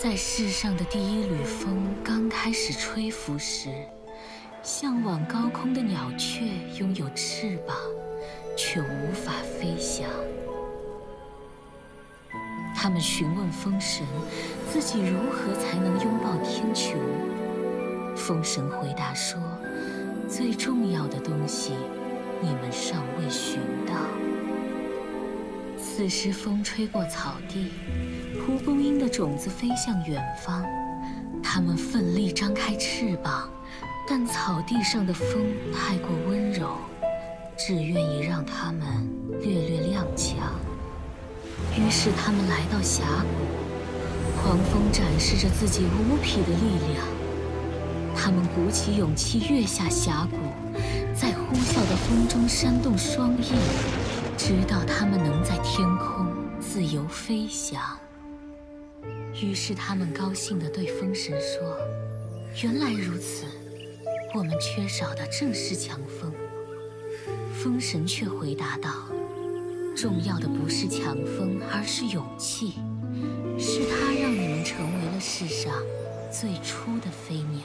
在世上的第一缕风刚开始吹拂时，向往高空的鸟雀拥有翅膀，却无法飞翔。他们询问风神，自己如何才能拥抱天穹。风神回答说：“最重要的东西，你们尚未寻到。”此时，风吹过草地，蒲公英的种子飞向远方。它们奋力张开翅膀，但草地上的风太过温柔，只愿意让它们略略踉跄。于是，他们来到峡谷，狂风展示着自己无匹的力量。他们鼓起勇气跃下峡谷，在呼啸的风中扇动双翼，直到他们能在由飞翔。于是，他们高兴地对风神说：“原来如此，我们缺少的正是强风。”风神却回答道：“重要的不是强风，而是勇气，是它让你们成为了世上最初的飞鸟。”